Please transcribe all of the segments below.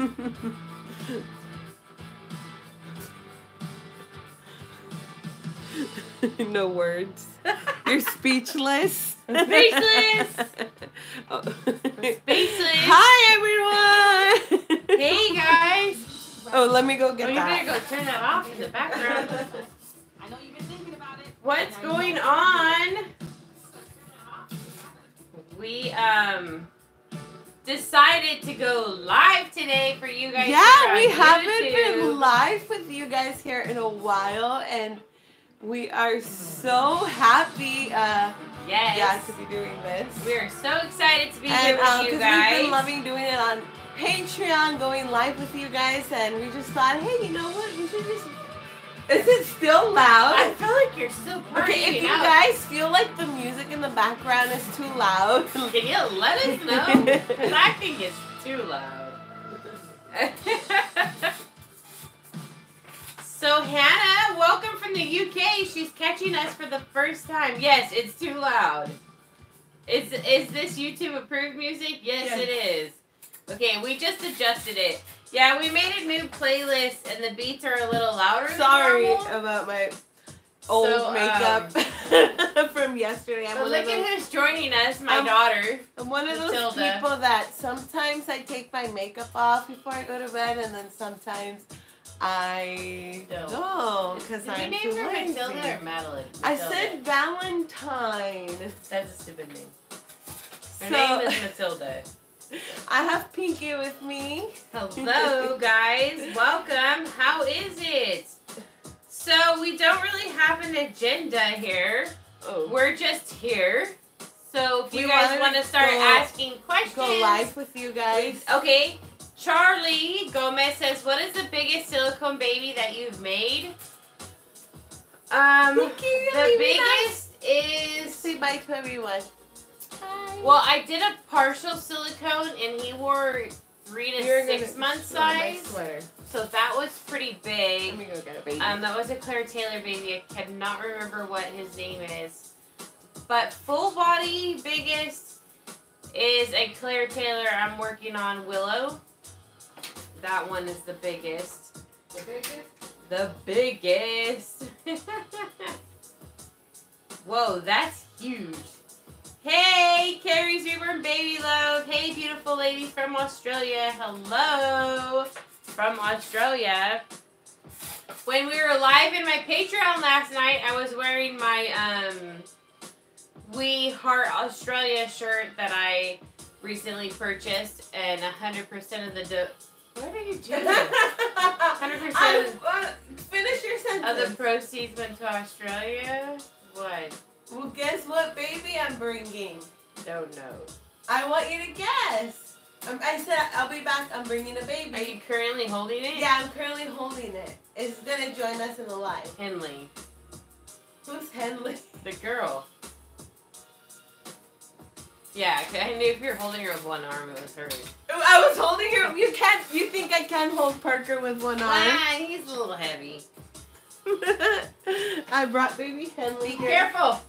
no words. You're speechless. Speechless. Oh. Speechless. Hi everyone. Hey guys. Oh, let me go get Oh, get you that. better go turn that off in the background. I know you've been thinking about it. What's going on? We um decided to go live today for you guys. Yeah, we haven't YouTube. been live with you guys here in a while, and we are so happy. Uh, Yes. yeah, to be doing this. We're so excited to be and here um, with you 'cause we've been loving doing it on Patreon, going live with you guys, and we just thought, hey, you know what? We should just. Is it still loud? I feel like you're still partying Okay, if you out. guys feel like the music in the background is too loud, Can you let us know? Because I think it's too loud. so Hannah, welcome from the UK. She's catching us for the first time. Yes, it's too loud. Is is this YouTube approved music? Yes, Yes. it is. Okay, we just adjusted it. Yeah, we made a new playlist and the beats are a little louder. sorry about my old So, um, makeup from yesterday. I'm one, look at who's joining us, my Um, daughter. I'm one of those people that sometimes I take my makeup off before I go to bed, and then sometimes I Don't. because I'm name too her lazy. Matilda or Madeline? I said Valentine. That's a stupid name. Her So- name is Matilda. I have Pinky with me. Hello, guys. Welcome. How is it? So, we don't really have an agenda here. Oh, We're just here. So, if you We guys want to start go- asking questions. go live with you guys. Okay. Charlie Gomez says, What is the biggest silicone baby that you've made? Um, Pinky, the me nice. biggest is. Say bye to everyone. Well, I did a partial silicone, and he wore three to You're six gonna month size. sweater. So that was pretty Let big. me go get a baby. Um, that was a Claire Taylor baby. I cannot remember what his name is. But full body biggest is a Claire Taylor. I'm working on Willow. That one is the biggest. the biggest. The biggest. Whoa, that's huge. Hey, Carrie Zuber Baby Love. Hey, beautiful ladies from Australia. Hello from Australia. When we were live in my Patreon last night, I was wearing my um We Heart Australia shirt that I recently purchased, and 100% of the do- what are you doing? 100% I'm- uh, finish your of sentence. the proceeds went to Australia. What? Well, guess what baby I'm bringing? Don't know. I want you to guess. Um, I said I'll be back. I'm bringing a baby. Are you currently holding it? Yeah, I'm currently holding it. It's gonna join us in the live. Henley, Who's Henley? the girl. Yeah, I knew if you're holding her with one arm, it was her. I was holding her. You can't. You think I can hold Parker with one arm? Ah, he's a little heavy. I brought baby Henley Be here. careful.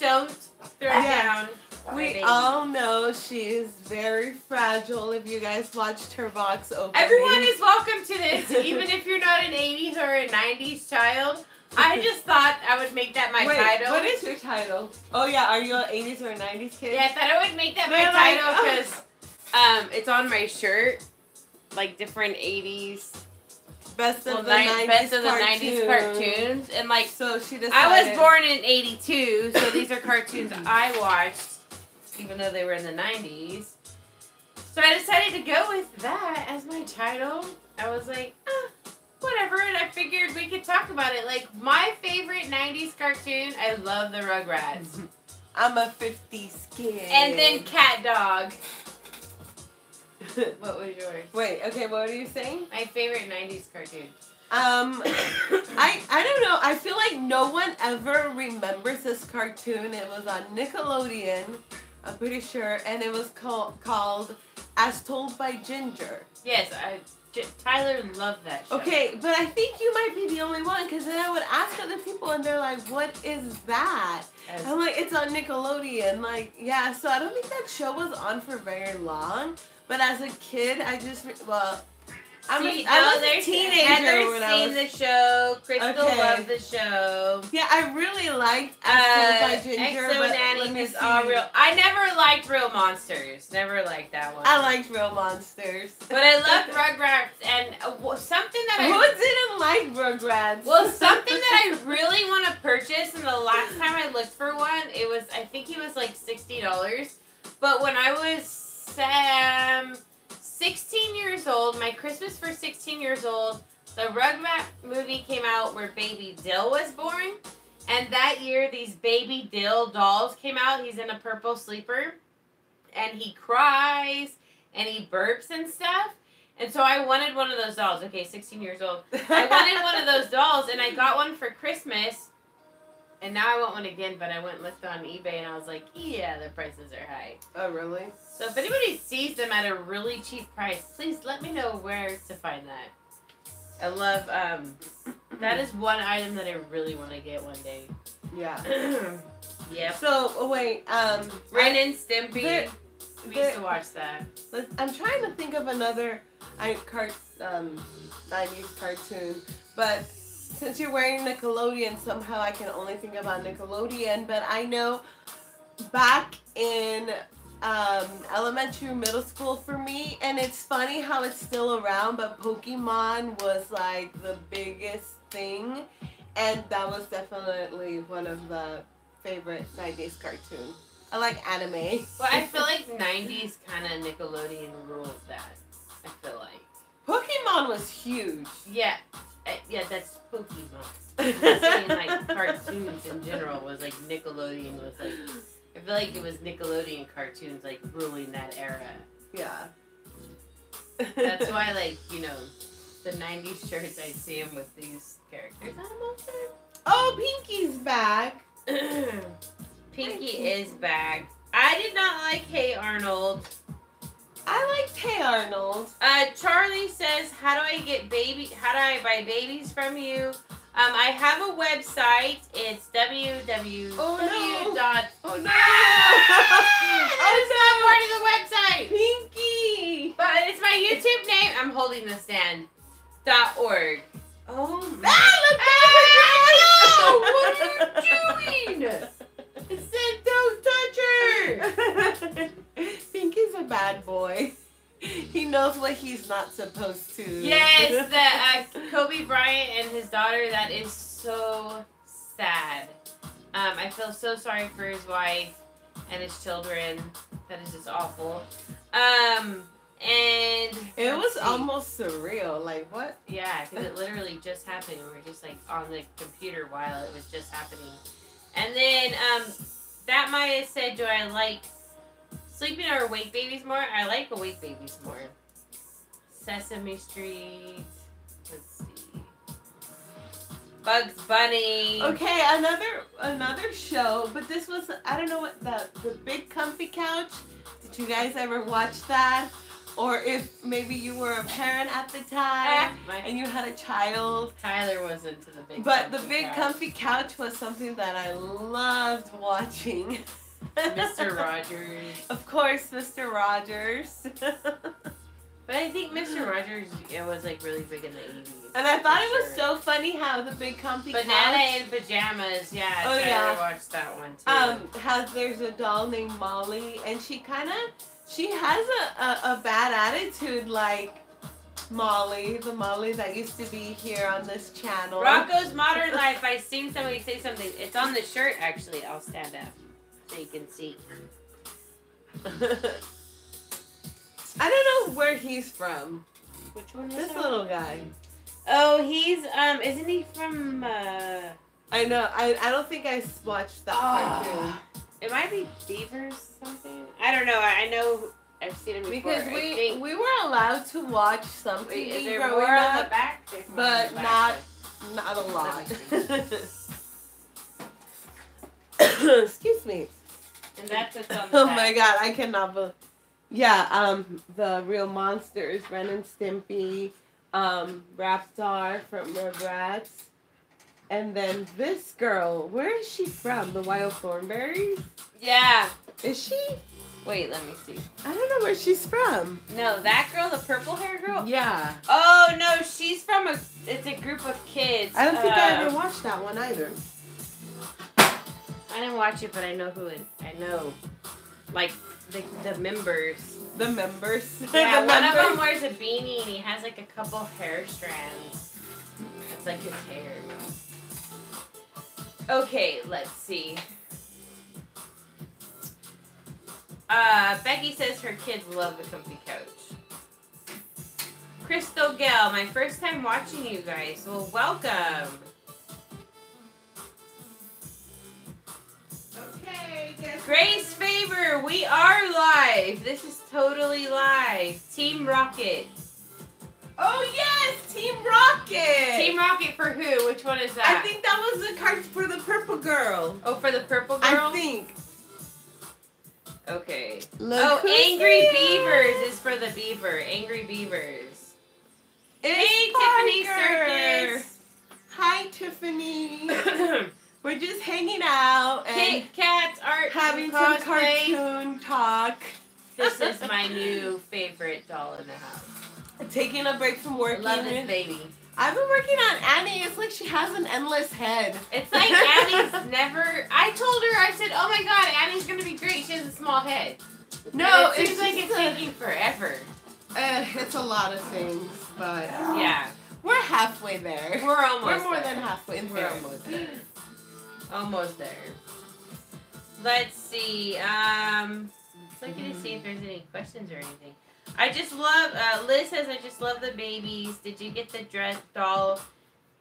Don't throw Yeah. down. We all know she is very fragile. If you guys watched her box opening, Everyone is welcome to this, even if you're not an 80s or a 90s child. I just thought I would make that my Wait, title. what is your title? Oh yeah, are you an 80s or a 90s kid? Yeah, I thought I would make that my They're like, title oh. because um, it's on my shirt, like different 80s, Best of well, the ni- 90s best of the cartoons. 90s cartoons, and like So she decided. I was born in 82, so these are cartoons I watched, even though they were in the 90s. So I decided to go with that as my title. I was like, ah, whatever, and I figured we could talk about it. Like, my favorite 90s cartoon, I love the Rugrats. I'm a 50s kid. And then Cat Dog. What was yours? Wait, okay, what are you saying? My favorite 90s cartoon. Um, I I don't know. I feel like no one ever remembers this cartoon. It was on Nickelodeon, I'm pretty sure, and it was called called As Told by Ginger. Yes, I, J- Tyler loved that show. Okay, but I think you might be the only one because then I would ask other people and they're like, "What is that?" As- I'm like, "It's on Nickelodeon." Like, yeah. So I don't think that show was on for very long. But as a kid, I just well, I'm See, a, I no, was a teenager Heather's when I seen the show. Crystal Okay. loved the show. yeah, I really liked Uh, As by Ginger, Exo Nanny is all real. I never liked Real Monsters. Never liked that one. I liked Real Monsters. But I love Rugrats and uh, something that I Who didn't like Rugrats? Well, something that I really want to purchase, and the last time I looked for one, it was I think it was like sixty dollars. But when I was um, sixteen years old, my Christmas for sixteen years old, the Rugrat movie came out where Baby Dill was born, and that year these Baby Dill dolls came out. He's in a purple sleeper, and he cries and he burps and stuff. And so I wanted one of those dolls. Okay, 16 years old. I wanted one of those dolls, and I got one for Christmas. And now I want one again, but I went and looked on eBay, and I was like, yeah, the prices are high. Oh really? So if anybody sees them at a really cheap price, please let me know where to find that. I love um, that is one item that I really want to get one day. Yeah. yeah. So oh, wait, um, Ren and Stimpy. there- we used to watch that. Let's, I'm trying to think of another I cart um 90s cartoon, but since you're wearing Nickelodeon, somehow I can only think about Nickelodeon. But I know back in um, elementary, middle school for me, and it's funny how it's still around, but Pokemon was like the biggest thing, and that was definitely one of the favorite 90s cartoons. I like anime. Well, I feel like 90s kind of Nickelodeon rules that. I feel like. Pokemon was huge. Yeah. Uh, yeah, that's Pokemon. I'm saying like cartoons in general was like Nickelodeon was like I feel like it was Nickelodeon cartoons like ruling that era. Yeah. That's why like, you know, the 90s shirts I see them with these characters. Oh, Pinky's back. Pinky is back. I did not like Hey Arnold. I liked Hey Arnold. Uh, Charlie says, "How do I get baby? How do I buy babies from you?" Um, I have a website. It's www. Oh, no. dot. Oh no! oh no! Part of the website, Pinky. but it's my YouTube name. I'm holding the stand. Dot org. Oh my! Ah, look he's not supposed to. Yes, the uh, Kobe Bryant and his daughter. That is so sad. Um, I feel so sorry for his wife and his children. That is just awful. Um, and It was see. almost surreal. Like what? yeah, because it literally just happened. We were just like on the computer while it was just happening. And then um, that Maya said, "Do I like sleeping or awake babies more? I like awake babies more." Sesame Street. Let's see. Bugs Bunny. Okay, another another show, but this was I don't know what the the big comfy couch. Did you guys ever watch that? Or if maybe you were a parent at the time my and you had a child. Tyler was into the big. But the big couch. comfy couch was something that I loved watching. Mr. Rogers. Of course, Mr. Rogers. But I think Mr. Rogers it was like really big in the 80s. and I thought it was sure. so funny how the big comfy Banana couch in pajamas, yeah. Oh, Tyler yeah. watched that one too. um has there's a doll named Molly and she kind of she has a, a, a bad attitude like Molly, the Molly that used to be here on this channel. Rocko's Modern Life. I seen somebody say something. It's on the shirt actually. I'll stand up so you can see. I don't know where he's from. Which one is This that? little guy. Oh, he's um. Isn't he from? uh I know. I, I don't think I watched that cartoon. Ah, It might be Beavers something. I don't know. I, I know. I've seen him before. Because we we were allowed to watch some Wait, is TV there growing more on the up, but not not a lot. Excuse me. And that's what's on the Oh back. my god, I cannot believe. Yeah, um, the real monsters, Ren and Stimpy, um, Reptar from Rugrats, and then this girl. Where is she from? The Wild Thornberrys? Yeah. Is she? Wait, let me see. I don't know where she's from. No, that girl, the purple hair girl. Yeah. Oh no, she's from a. It's a group of kids. I don't think I Uh, ever watched that one either. I didn't watch it, but I know who it. I know, like the the members. The members. Yeah, the one members. of them wears a beanie and he has like a couple hair strands. It's like his hair. Okay, let's see. Uh, Becky says her kids love the comfy couch. Crystal Gale, my first time watching you guys. Well, welcome. Grace Faber, we are live. This is totally live. Team Rocket. Oh yes, Team Rocket. Team Rocket for who? Which one is that? I think that was the card for the purple girl. oh, for the purple girl. I think. Okay. Look oh, Angry here. Beavers is for the beaver. Angry Beavers. It's hey, Tiffany Tiffany Circus. Hi, Tiffany. We're just hanging out and Kit Kats art having some cosplay. cartoon talk. This is my new favorite doll in the house. Taking a break from I working. love this baby. I've been working on Annie. It's like she has an endless head. It's like Annie's never. I told her, I said, "Oh my God, Annie's gonna be great. She has a small head." No, And it seems it's like it's taking forever. Uh, it's a lot of things, but Yeah, we're halfway there. we're almost. We're more there. than halfway We're almost there. Almost there. Let's see. Um, looking to see if there's any questions or anything. I just love. Uh, Liz says, "I just love the babies. Did you get the dress doll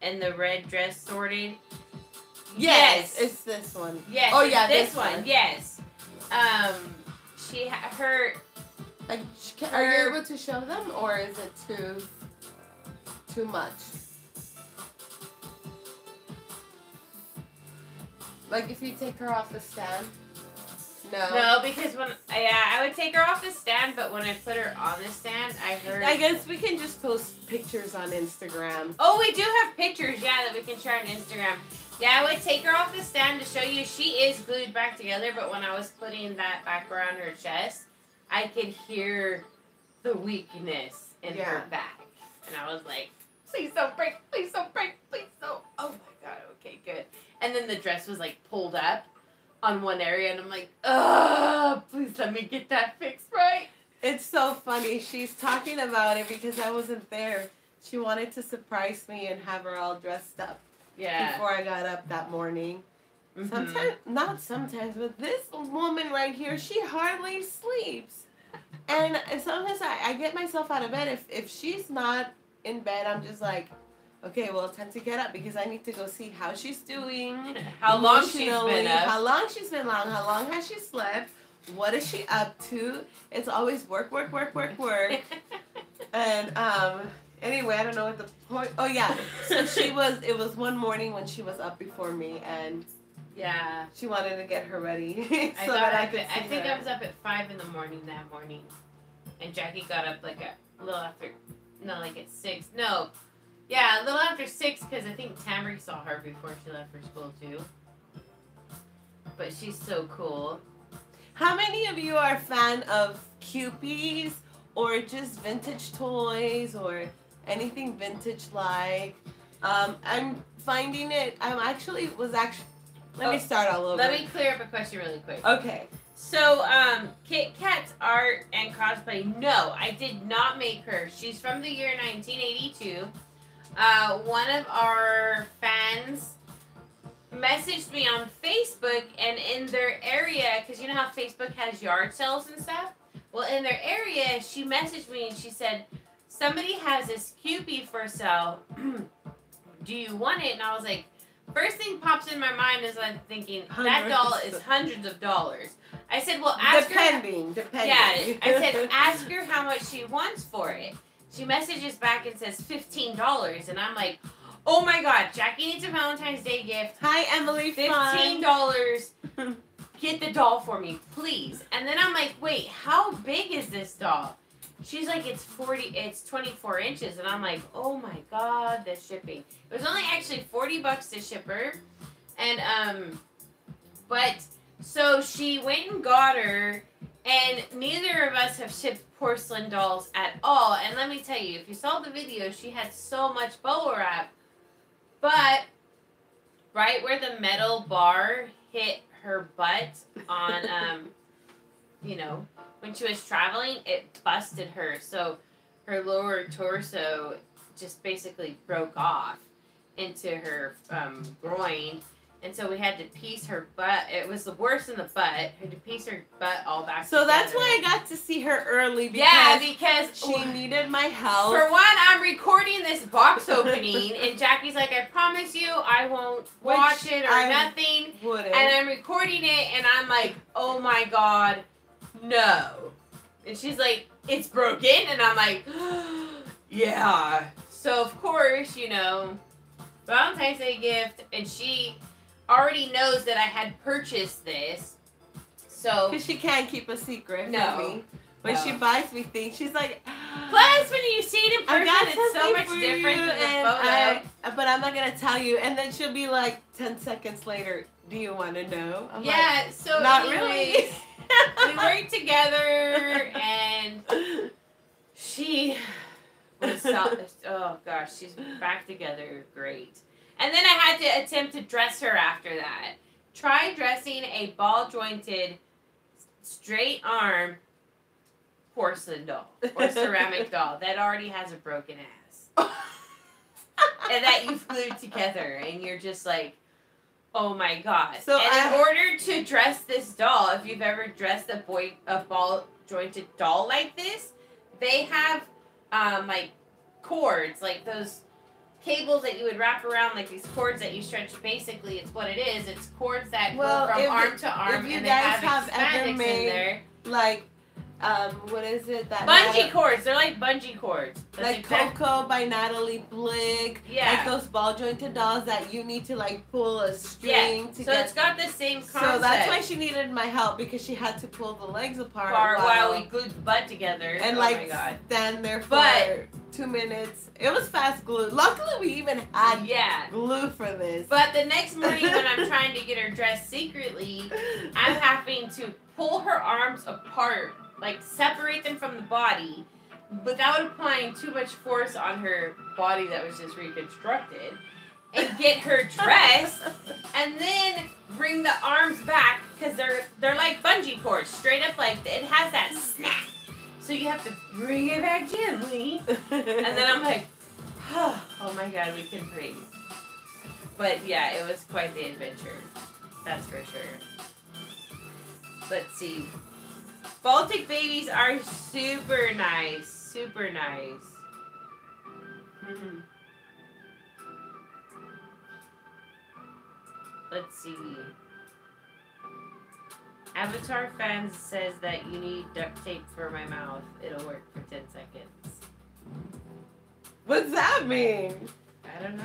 and the red dress sorted?" Yes, it's this one. yes. Oh, yeah, this, this one. one. Yes. Um, she ha- her Like, are you able to show them, or is it too too much? Like if you take her off the stand. No. no because when yeah I would take her off the stand, but when I put her on the stand, I heard. I guess we can just post pictures on Instagram. Oh, we do have pictures, yeah, that we can share on Instagram. Yeah, I would take her off the stand to show you. She is glued back together, but when I was putting that back around her chest, I could hear the weakness in Yeah. her back. And I was like, please don't break, please don't break, please don't. Oh my god, okay, good. And then the dress was like pulled up on one area, and I'm like, ugh, please let me get that fixed right. It's so funny. She's talking about it because I wasn't there. She wanted to surprise me and have her all dressed up Yeah. before I got up that morning. Mhm. Sometimes, not sometimes, but this woman right here, she hardly sleeps. And sometimes I, I get myself out of bed. If, if she's not in bed, I'm just like, okay, well, time to get up because I need to go see how she's doing. How long she's been up. How long she's been long. How long has she slept? What is she up to? It's always work, work, work, work, work. And um, anyway, I don't know what the point. Oh yeah, so she was. It was one morning when she was up before me, and yeah. she wanted to get her ready I so thought that I I, could. could, I think her. I was up at five in the morning that morning, and Jackie got up like a, a little after, no, like at six. No, yeah, a little after six because I think Tamari saw her before she left for school too. But she's so cool. How many of you are a fan of Kewpies or just vintage toys or anything vintage like? Um, I'm finding it. I'm actually was actually. Let me Oh, start all over. Let me clear up a question really quick. Okay. So, um, Kit Kat's art and cosplay. No, I did not make her. She's from the year 1982. Uh, one of our fans messaged me on Facebook, and in their area, because you know how Facebook has yard sales and stuff. Well, in their area, she messaged me and she said, "Somebody has this Cupid for sale. Do you want it?" And I was like, first thing pops in my mind is I'm thinking that Hundreds. doll is hundreds of dollars. I said, "Well, ask her." depending, depending. Yeah, I said, ask her how much she wants for it. She messages back and says fifteen dollars, and I'm like, oh my god, Jackie needs a Valentine's Day gift. Hi, Emily. Fifteen Fine. dollars. Get the doll for me, please. And then I'm like, wait, how big is this doll? She's like, it's forty, it's twenty four inches, and I'm like, oh my god, the shipping. It was only actually forty bucks to ship her, and um, but so she went and got her, And neither of us have shipped porcelain dolls at all. And let me tell you, if you saw the video, she had so much bubble wrap. But right where the metal bar hit her butt on, um, you know, when she was traveling, it busted her. So her lower torso just basically broke off into her um, groin. And so we had to piece her butt. It was the worst in the butt. We Had to piece her butt all back. So that's why I got to see her early because Yeah, because she needed my help. for one, I'm recording this box opening, and Jackie's like, "I promise you, I won't Which watch it or I nothing." Wouldn't. And I'm recording it, and I'm like, "Oh my god, no!" And she's like, "It's broken," and I'm like, "Yeah." So of course, you know, Valentine's Day gift, and she already knows that I had purchased this. So Because she can't keep a secret No. from me. When No. she buys me things, she's like, plus when you see it in person, it's so much different than the photo. I- but I'm not gonna tell you. And then she'll be like, ten seconds later, do you want to know? I'm yeah, so not anyways, really. we worked together and she was so, oh gosh, she's back together great. And then I had to attempt to dress her after that. Try dressing a ball jointed straight arm porcelain doll or ceramic doll that already has a broken ass. and that you glued together and you're just like oh my god So and I- in order to dress this doll if you've ever dressed a boy a ball jointed doll like this they have um like cords like those cables that you would wrap around like these cords that you stretch basically it's what it is it's cords that Well, go from if- arm to arm if you and guys they have, have ever spandex in made there like, um, what is it that? bungee Natalie- cords they're like bungee cords That's like exact- Coco by Natalie Blick. yeah Like those ball jointed dolls that you need to like pull a string to so get. it's got the same concept so that's why she needed my help because she had to pull the legs apart Bar while, while we glued the butt together. and oh like my god. stand there for But- two minutes. It was fast glue. Luckily, we even had Yeah. glue for this. But the next morning when I'm trying to get her dressed secretly, I'm having to pull her arms apart, like separate them from the body, without applying too much force on her body that was just reconstructed, and get her dressed, and then bring the arms back because they're they're like bungee cords, straight up like it has that snap. So you have to bring it back gently. And then I'm like, oh my god, we can breathe. But yeah, it was quite the adventure. That's for sure. Let's see. Baltic babies are super nice. Super nice. Mhm. Let's see. Avatar fans says that you need duct tape for my mouth. It'll work for 10 seconds. What's that mean? I don't know.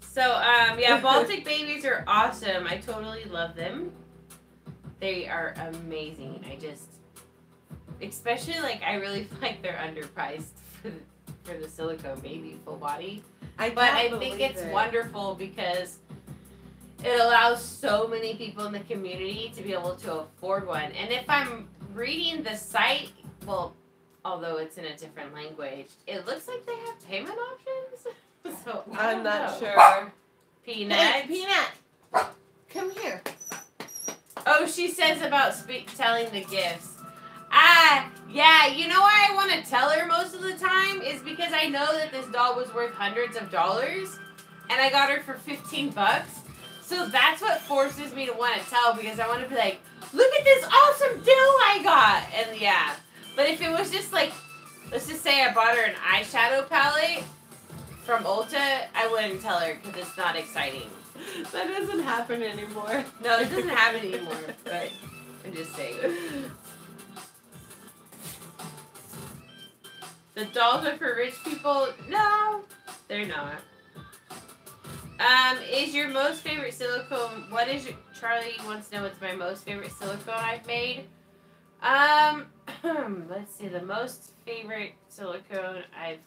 So, um, yeah, Baltic babies are awesome. I totally love them. They are amazing. I just, especially like, I really feel like they're underpriced for the, for the silicone baby full body. I But I think it's it. wonderful because it allows so many people in the community to be able to afford one. And if I'm reading the site, well, although it's in a different language, it looks like they have payment options. So I'm not know. sure. Peanut. Hey, Peanut, come here. Oh, she says about spe- telling the gifts. Ah, yeah. You know why I want to tell her most of the time is because I know that this doll was worth hundreds of dollars, and I got her for fifteen bucks. So that's what forces me to want to tell because I want to be like, look at this awesome deal I got, and yeah. But if it was just like, let's just say I bought her an eyeshadow palette from Ulta, I wouldn't tell her because it's not exciting. That doesn't happen anymore. No, it doesn't happen anymore. But I'm just saying. The dolls are for rich people? No, they're not. Um, is your most favorite silicone? What is your Charlie wants to know what's my most favorite silicone I've made? Um, let's see. The most favorite silicone I've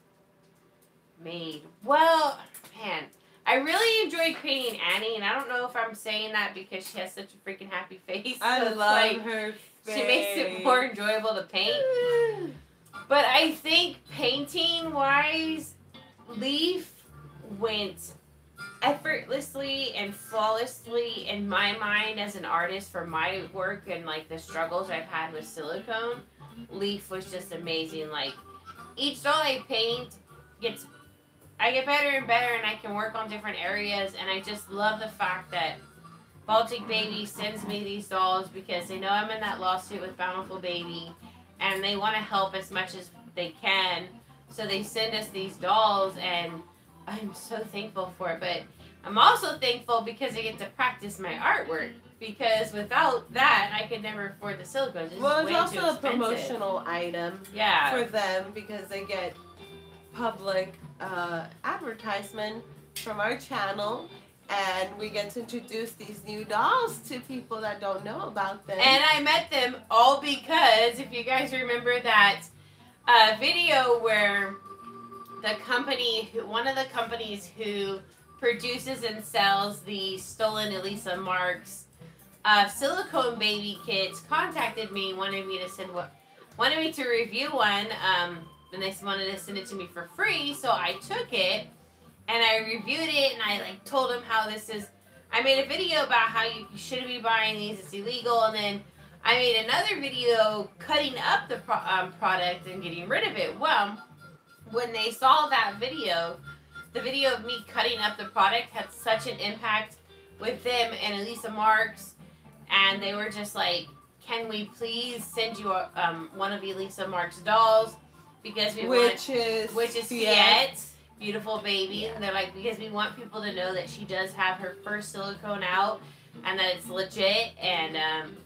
made. Well, man, I really enjoyed creating Annie, and I don't know if I'm saying that because she has such a freaking happy face. I so love like, her. She makes it more enjoyable to paint. But I think painting wise, Leaf went effortlessly and flawlessly in my mind as an artist for my work and like the struggles I've had with silicone. Leaf was just amazing. Like each doll I paint gets I get better and better and I can work on different areas and I just love the fact that Baltic Baby sends me these dolls because they know I'm in that lawsuit with Bountiful Baby and they want to help as much as they can. So they send us these dolls and I'm so thankful for it. But I'm also thankful because I get to practice my artwork. Because without that, I could never afford the silicone. It's Well, it's also a promotional item Yeah. for them because they get public uh, advertisement from our channel, and we get to introduce these new dolls to people that don't know about them. And I met them all because if you guys remember that uh, video where the company, one of the companies who produces and sells the stolen Elisa Marks uh, silicone baby kits contacted me, wanted me to send what, wanted me to review one, um, and they wanted to send it to me for free. So I took it and I reviewed it, and I like told them how this is I made a video about how you, shouldn't be buying these; it's illegal. And then I made another video cutting up the pro- um, product and getting rid of it. Well, when they saw that video, the video of me cutting up the product had such an impact with them and Elisa Marks, and they were just like, "Can we please send you a, um, one of Elisa Marks dolls because we want which is which is Fiat. Fiat, beautiful baby. And they're like, because we want people to know that she does have her first silicone out and that it's legit. And um,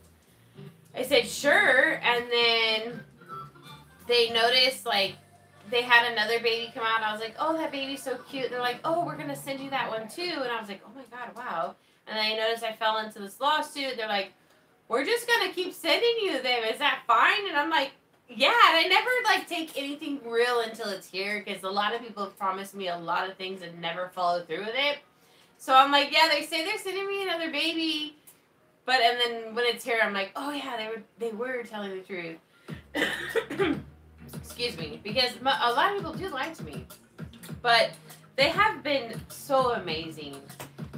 I said, sure. And then they noticed, like, they had another baby come out. I was like, oh, that baby's so cute. They're like, oh, we're going to send you that one too. And I was like, oh my God, wow. And then I noticed I fell into this lawsuit. They're like, we're just going to keep sending you them. Is that fine? And I'm like, yeah, and I never like take anything real until it's here because a lot of people have promised me a lot of things and never follow through with it. So I'm like, yeah, they say they're sending me another baby, but and then when it's here, I'm like, oh yeah, they were they were telling the truth. Excuse me, because mo- a lot of people do lie to me, but they have been so amazing,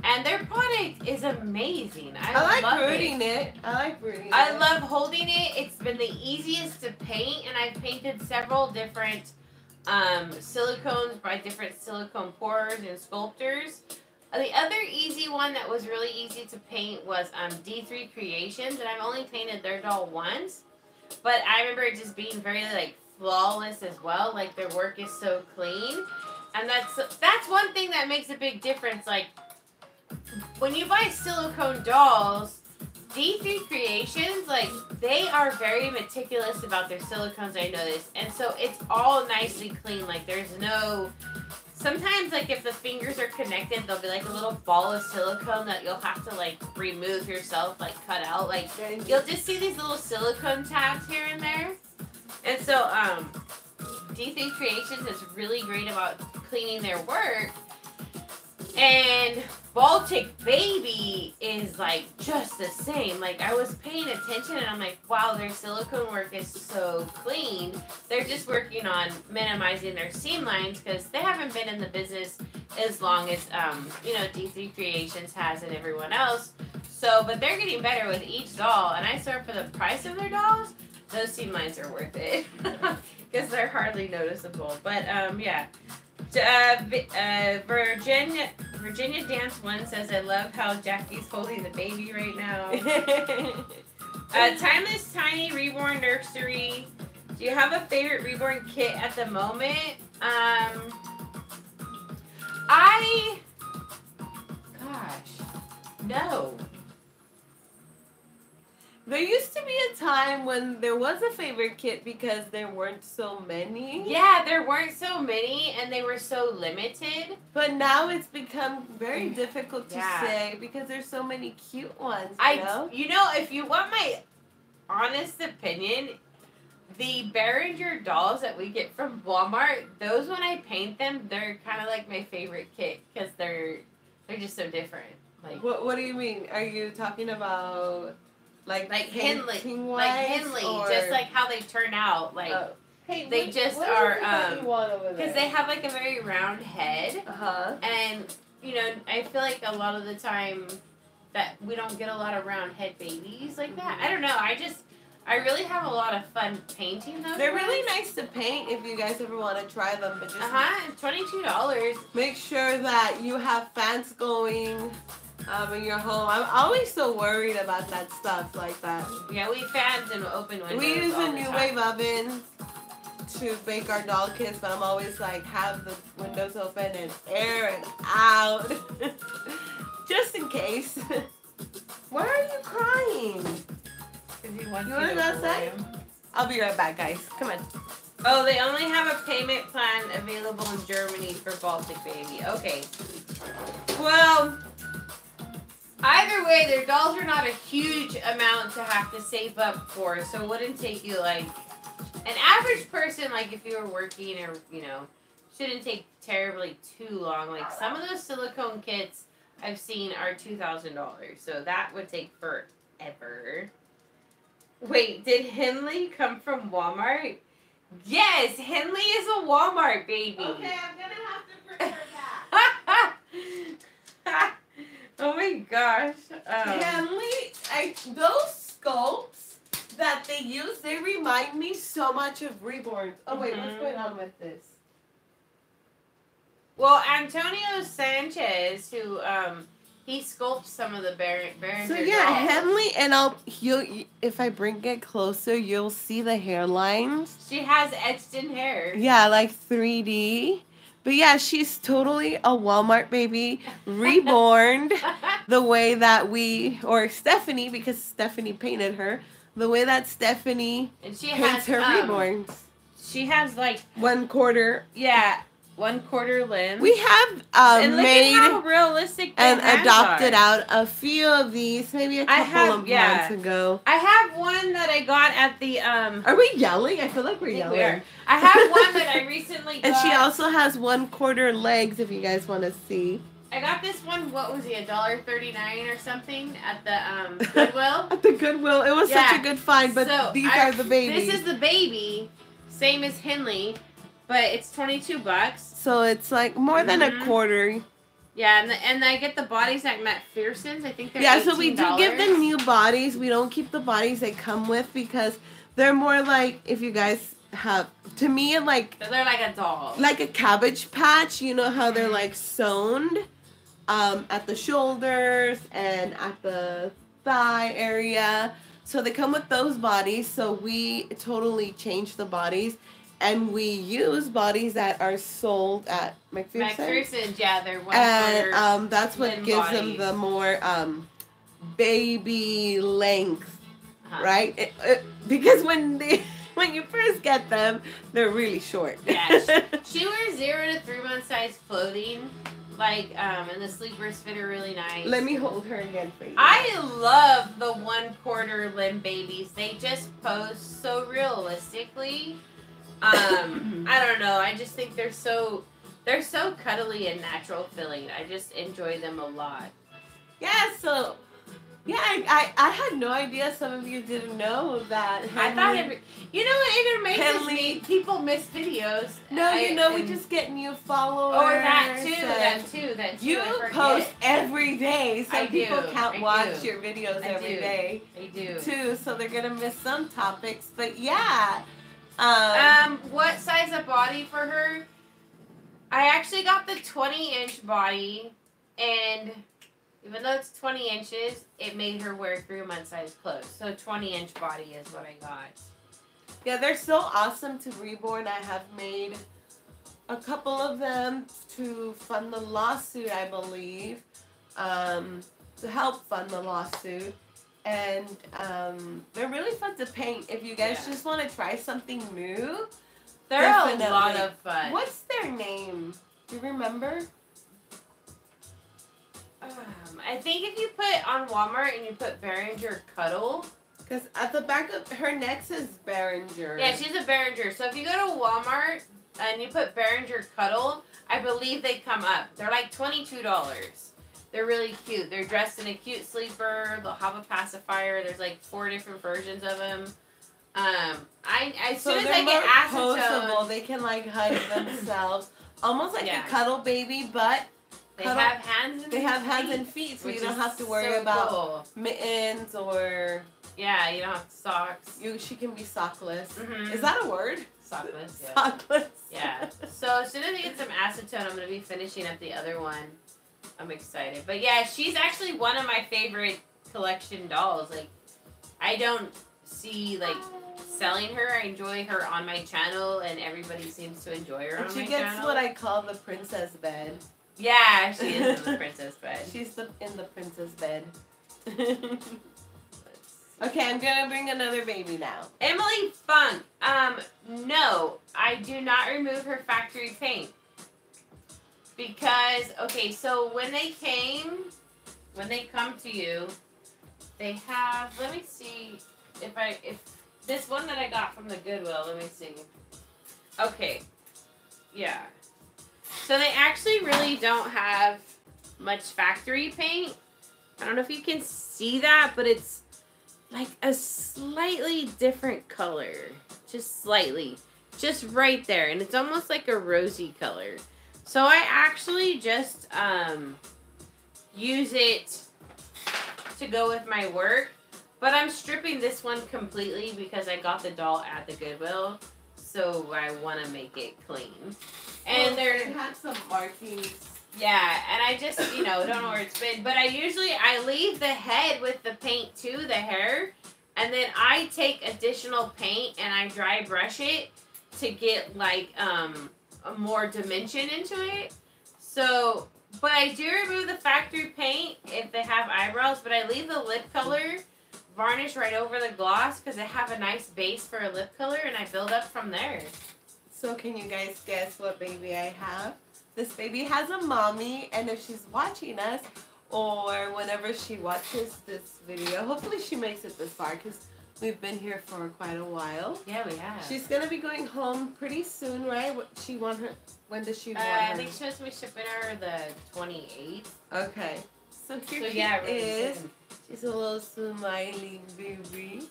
and their product is amazing. I, I like love it. it. I like brooding it. I love holding it. It's been the easiest to paint, and I've painted several different um, silicones by different silicone pourers and sculptors. Uh, The other easy one that was really easy to paint was um, D3 Creations, and I've only painted their doll once, but I remember it just being very like flawless as well. Like their work is so clean, and that's that's one thing that makes a big difference. Like when you buy silicone dolls. D3 Creations, like, they are very meticulous about their silicones, I noticed. And so it's all nicely clean. Like, there's no. Sometimes, like, if the fingers are connected, there'll be, like, a little ball of silicone that you'll have to, like, remove yourself, like, cut out. Like, you'll just see these little silicone tabs here and there. And so, um, D3 Creations is really great about cleaning their work. And Baltic Baby is like just the same. Like I was paying attention and I'm like, wow, their silicone work is so clean. They're just working on minimizing their seam lines because they haven't been in the business as long as um, you know, D3 Creations has and everyone else. So, but they're getting better with each doll, and I swear for the price of their dolls, those seam lines are worth it because they're hardly noticeable. But um, yeah. Uh, uh, Virginia Virginia Dance One says, "I love how Jackie's holding the baby right now." Uh, Timeless Tiny Reborn Nursery. Do you have a favorite reborn kit at the moment? Um, I, gosh, no. There used to be a time when there was a favorite kit because there weren't so many. Yeah, there weren't so many, and they were so limited. But now it's become very mm, difficult to Yeah. say because there's so many cute ones. You I, know? you know, if you want my honest opinion, the Berenguer dolls that we get from Walmart, those when I paint them, they're kind of like my favorite kit because they're they're just so different. Like What What do you mean? Are you talking about like like Henley, like Henley, or- just like how they turn out, like Oh. Hey, they what- just what is are, it that um, you want over because they have like a very round head, Uh huh. and you know I feel like a lot of the time that we don't get a lot of round head babies like that. I don't know. I just I really have a lot of fun painting those. They're really nice to paint if you guys ever want to try them, but just Uh huh. Twenty two dollars. make sure that you have fans going um, in your home. I'm always so worried about that stuff like that. Yeah, we fans and open windows. We use all a NuWave oven to bake our doll kits, but I'm always like have the windows open and air it out, just in case. Why are you crying? 'Cause he You you wanna to go outside? I'll be right back, guys. Come on. Oh, they only have a payment plan available in Germany for Baltic Baby. Okay. Well, either way, their dolls are not a huge amount to have to save up for, so it wouldn't take you like an average person, like if you were working or you know, shouldn't take terribly too long. Like some of those silicone kits I've seen are two thousand dollars, so that would take forever. Wait, did Henley come from Walmart? Yes, Henley is a Walmart baby. Okay, I'm gonna have to bring her back. Oh my gosh. Um, Henley, I, those sculpts that they use, they remind me so much of Reborn. Oh wait, Mhm. what's going on with this? well, Antonio Sanchez, who um, he sculpts some of the Baron. Berenguer So yeah, dolls. Henley, and I'll you if I bring it closer, you'll see the hairlines. She has etched in hair. Yeah, like 3D. But yeah, she's totally a Walmart baby, reborn the way that we or Stephanie because Stephanie painted her. The way that Stephanie and she paints has her um, reborns. She has like One quarter. yeah, one quarter limbs. We have um, and made realistic and adopted are. out a few of these maybe a couple have- of yeah. months ago. I have one that I got at the um. Are we yelling? I feel like we're yelling. we are. I have one that I recently got. And she also has one quarter legs if you guys want to see. I got this one. What was it? A dollar thirty nine or something at the um Goodwill. At the Goodwill. It was such a good find, but So, these I- are the babies. This is the baby, same as Henley, but it's twenty two bucks. So it's like more than Mhm. a quarter. Yeah, and the, and I get the bodies at McPherson's. I think they're Yeah, so we do give $18. them new bodies. We don't keep the bodies they come with because they're more like if you guys have to me like they're like a doll. like a cabbage patch. You know how they're Mhm. like sewn um, at the shoulders and at the thigh area. So they come with those bodies. So we totally change the bodies, and we use bodies that are sold at McPherson. McPherson's, yeah, they're one and quarter. um, that's what gives them the more um, baby length, Uh-huh. right? It- it- because when they when you first get them, they're really short. Yes. She wears zero to three month size clothing, like um, and the sleepers fit her really nice. Let me hold her again for you. I love the one quarter limb babies. They just pose so realistically. Um, I don't know. I just think they're so they're so cuddly and natural feeling. I just enjoy them a lot. yeah. So yeah, I, I I had no idea. Some of you didn't know that. I thought Henley- every you know what it amazes Henley- me. People miss videos. No, I- you know we just get new followers. or that too. and That too. That too. You post every day. Some I people do, can't I watch do. your videos every do. day. They do. too, so they're gonna miss some topics. But yeah, um, Um, what size of body for her? I actually got the 20 inch body, and even though it's 20 inches, it made her wear three month size clothes. So 20 inch body is what I got. yeah, they're so awesome to reborn. I have made a couple of them to fund the lawsuit, I believe, um, to help fund the lawsuit. And um, they're really fun to paint. If you guys Yeah. just want to try something new, They're a lot of fun. what's their name? Do you remember? Um, I think if you put on Walmart and you put Berenguer Cuddle, Because at the back of her neck says Berenguer. Yeah, she's a Berenguer. So if you go to Walmart and you put Berenguer Cuddle, I believe they come up. They're like twenty-two dollars. They're really cute. They're dressed in a cute sleeper. They'll have a pacifier. There's like four different versions of them. Um, I as So soon as I get acetone. They can like hug themselves, almost like Yeah. a cuddle baby, but they cuddle- have hands. And they have hands feet, and feet, so you don't have to worry so about cool. mittens or Yeah, you don't have socks. you. She can be sockless. Mhm. Is that a word? Sockless. Yeah. Sockless. Yeah. So as soon as I get some acetone, I'm gonna be finishing up the other one. I'm excited. But yeah, she's actually one of my favorite collection dolls. Like, I don't see like selling her. I enjoy her on my channel, and everybody seems to enjoy her she gets channel. what I call the princess bed. yeah, she is in the princess bed. She's the in the princess bed. okay, I'm gonna bring another baby now. Emily Funk. Um, no, I do not remove her factory paint. Because okay, so when they came, when they come to you, they have let me see if I if this one that I got from the Goodwill, let me see. Okay. Yeah. So they actually really don't have much factory paint. I don't know if you can see that, but it's like a slightly different color. Just slightly. Just right there. And it's almost like a rosy color. So I actually just um use it to go with my work. But I'm stripping this one completely because I got the doll at the Goodwill. So I want to make it clean. And there they're had some markings. yeah, and I just, you know, don't know where it's been. But I usually I leave the head with the paint to the hair, and then I take additional paint and I dry brush it to get like um more dimension into it. So, but I do remove the factory paint if they have eyebrows, but I leave the lip color varnish right over the gloss because I have a nice base for a lip color, and I build up from there. So can you guys guess what baby I have? This baby has a mommy, and if she's watching us, or whenever she watches this video, hopefully she makes it this far because we've been here for quite a while. Yeah, we have. She's gonna be going home pretty soon, right? What- She want her. When does she Uh, want I her? think she was supposed to be shipping her the 28th. Okay. So here So she yeah, really is. soon. She's a little smiling baby.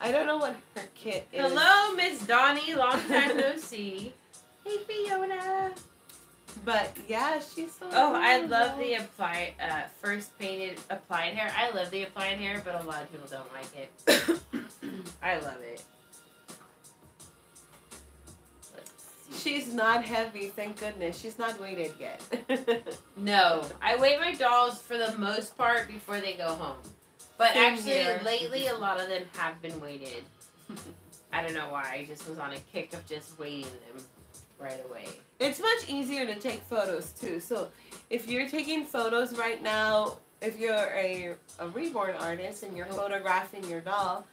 I don't know what her kit is. Hello, Miss Donnie. Long time no see. Hey, Fiona. But yeah, she's so. Oh, I love the applied, uh, first painted applied hair. I love the applied hair, but a lot of people don't like it. I love it. She's not heavy, thank goodness. She's not weighted yet. No, I weigh my dolls for the most part before they go home. But Same actually, here. lately, a lot of them have been weighted. I don't know why. I just was on a kick of just weighting them right away. It's much easier to take photos too. So if you're taking photos right now, if you're a, a reborn artist and you're oh. photographing your doll,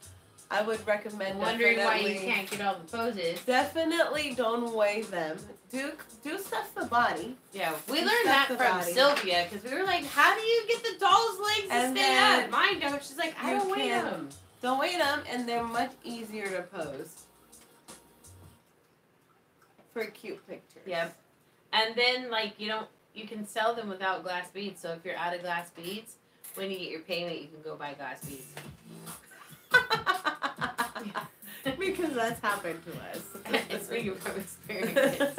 I would recommend Wondering why you can't get all the poses. Definitely don't weigh them. Do do stuff the body. Yeah, we Just learned that from body. Sylvia because we were like, "How do you get the doll's legs And to stay up?" Mine don't. She's like, "I don't weigh them." Don't weigh them, and they're much easier to pose for cute pictures. Yep. And then like you don't, you can sell them without glass beads. So if you're out of glass beads, when you get your payment, you can go buy glass beads. because that's happened to us. Speaking from experience.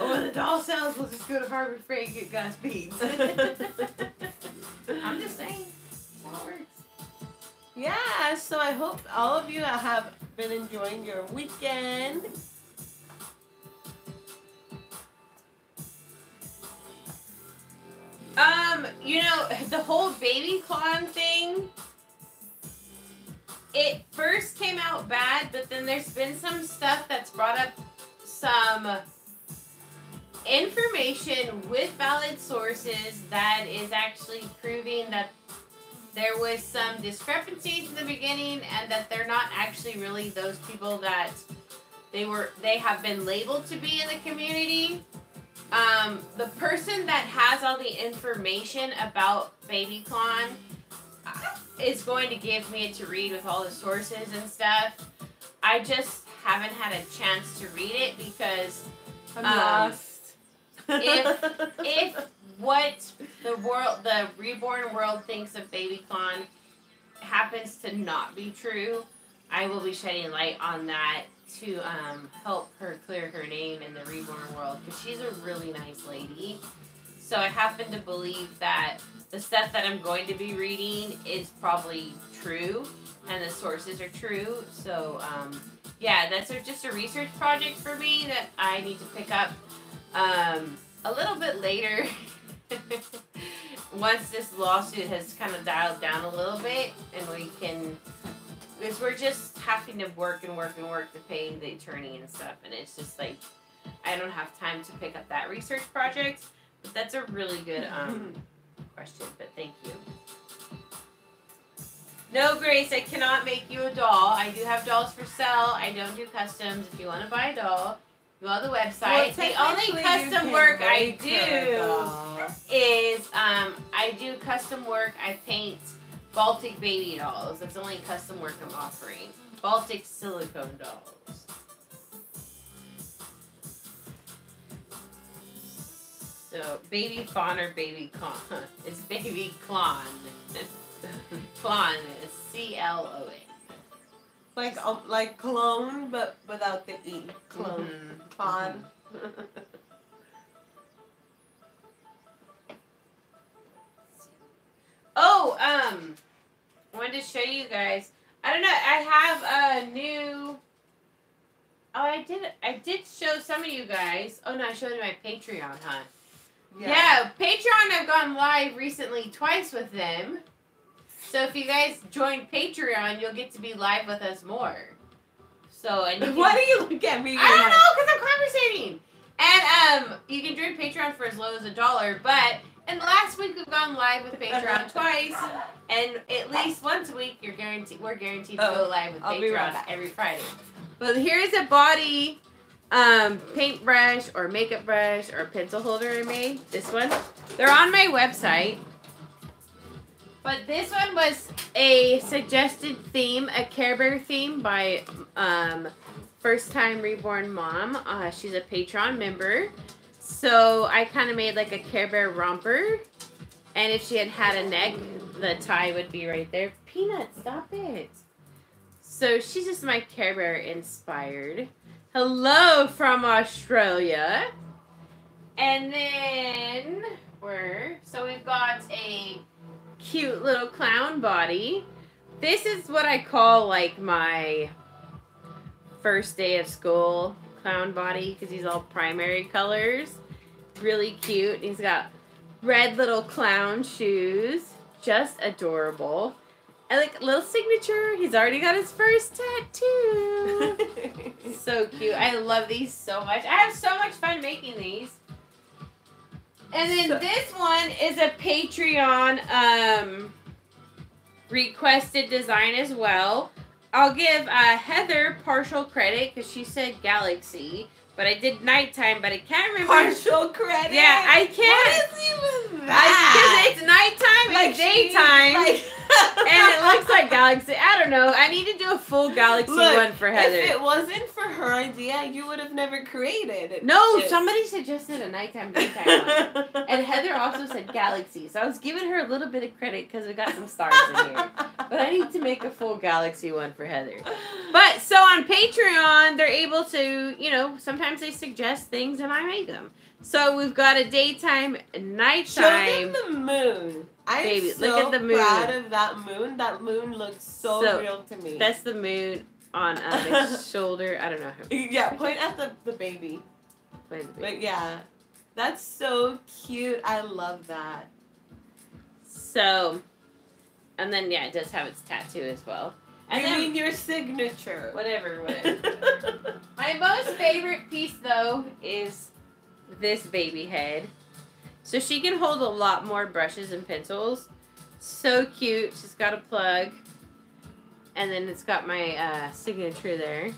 oh, when the doll sells, we'll just go to Harbor Freight and get glass beads. I'm just saying. That works. Yeah, so I hope all of you have been enjoying your weekend. Um, you know, the whole Baby Clon thing, it first came out bad, but then there's been some stuff that's brought up some information with valid sources that is actually proving that there was some discrepancies in the beginning and that they're not actually really those people that they were they have been labeled to be in the community um, the person that has all the information about BabyCon, uh, is going to give me it to read with all the sources and stuff. I just haven't had a chance to read it because I'm Um, lost. if- if what the world, the reborn world thinks of Baby Con happens to not be true, I will be shedding light on that to um, help her clear her name in the reborn world because she's a really nice lady. So I happen to believe that the stuff that I'm going to be reading is probably true and the sources are true. So um, yeah, that's just a research project for me that I need to pick up um, a little bit later. Once this lawsuit has kind of dialed down a little bit, and we can, because we're just having to work and work and work to pay the attorney and stuff, and it's just like I don't have time to pick up that research project. But that's a really good um, question. But thank you. No, Grace, I cannot make you a doll. I do have dolls for sale. I don't do customs. If you want to buy a doll, go on the website. Well, the only custom work I make her a do is um, I do custom work. I paint Baltic baby dolls. That's the only custom work I'm offering. Baltic silicone dolls. So baby fawn or baby con? It's baby clon. clon is C L O N. Like um, like clone, but without the e. Clone. Mhm. Fawn. Oh, um, I wanted to show you guys. I don't know. I have a new. Oh, I did. I did show some of you guys. Oh no, I showed you my Patreon, huh? Yeah. Patreon. I've gone live recently twice with them. So if you guys join Patreon, you'll get to be live with us more. So and can, Why do you look at me? I don't know, cause I'm conversating. And um, you can join Patreon for as low as a dollar. But and last week we've gone live with Patreon twice, and at least once a week you're guaranteed. We're guaranteed to Oh, go live with I'll right Patreon every Friday. But here's a body um, paintbrush or makeup brush or pencil holder I made. This one. They're on my website. But this one was a suggested theme, a Care Bear theme by um, First Time Reborn Mom. Uh, she's a Patreon member. So I kind of made like a Care Bear romper. And if she had had a neck, the tie would be right there. Peanut, stop it. So she's just my Care Bear inspired. Hello from Australia. And then we're so we've got a cute little clown body. This is what I call like my first day of school clown body because he's all primary colors. Really cute. He's got red little clown shoes. Just adorable. And like little signature. He's already got his first tattoo. so cute. I love these so much. I have so much fun making these. And then So- this one is a Patreon um requested design as well. I'll give uh, Heather partial credit because she said Galaxy, but I did nighttime, but I can't remember. Partial credit. Yeah, I can't. What is even I- that? 'cause it's nighttime and she- daytime. like- and it looks like Galaxy. I don't know. I need to do a full Galaxy Look, one for Heather. If it wasn't for her idea, you would have never created it. no, It- somebody suggested a nighttime daytime one. And Heather also said Galaxy, so I was giving her a little bit of credit because we got some stars in here. But I need to make a full Galaxy one for Heather. But so on Patreon, they're able to, you know, sometimes they suggest things and I make them. So we've got a daytime, and Show nighttime. them the moon. I'm Baby, so look at the moon. proud of that moon. That moon looks so, So, real to me. That's the moon on uh, shoulder. I don't know how. yeah, point at the, the baby. minute. But yeah, that's so cute. I love that. So, and then yeah, it does have its tattoo as well. And I then mean your signature. whatever, whatever. My most favorite piece though is this baby head. So she can hold a lot more brushes and pencils. So cute. She's got a plug. And then it's got my uh, signature there.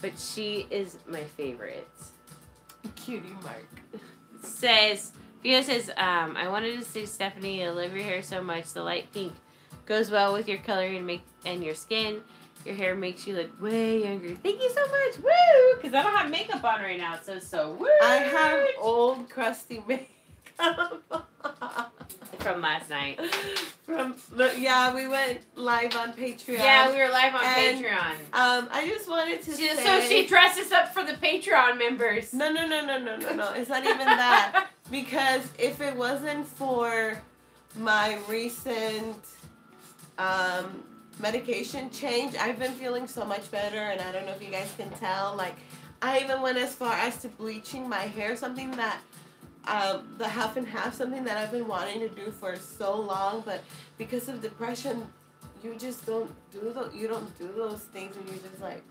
But she is my favorite. Cutie mark. says Vio says, um, I wanted to see Stephanie. I love your hair so much. The light pink Goes well with your color and make and your skin. Your hair makes you look way younger. Thank you so much. Woo! Because I don't have makeup on right now, so so woo. I have old crusty makeup. from last night. From the, yeah, we went live on Patreon. Yeah, we were live on And- Patreon. Um, I just wanted to She- say. so she dresses up for the Patreon members. No, no, no, no, no, no, no. It's not even that. Because if it wasn't for my recent um, medication change, I've been feeling so much better, and I don't know if you guys can tell. Like, I even went as far as to bleaching my hair, something that um, the half and half, something that I've been wanting to do for so long, but because of depression, you just don't do those. You don't do those things, and you're just like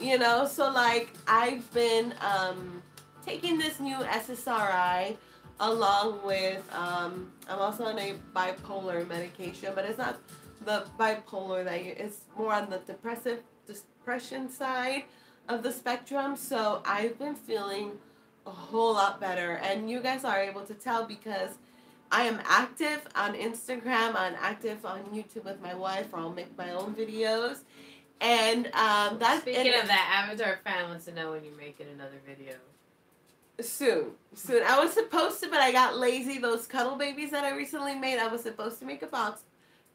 you know so like i've been um taking this new ssri along with um i'm also on a bipolar medication but it's not the bipolar that you it's more on the depressive depression side of the spectrum so i've been feeling a whole lot better and you guys are able to tell because I am active on Instagram. I'm active on YouTube with my wife, or I'll make my own videos. And um, that's Speaking of that, Avatar fan wants to know when you're making another video. soon, soon. I was supposed to, but I got lazy. Those cuddle babies that I recently made, I was supposed to make a box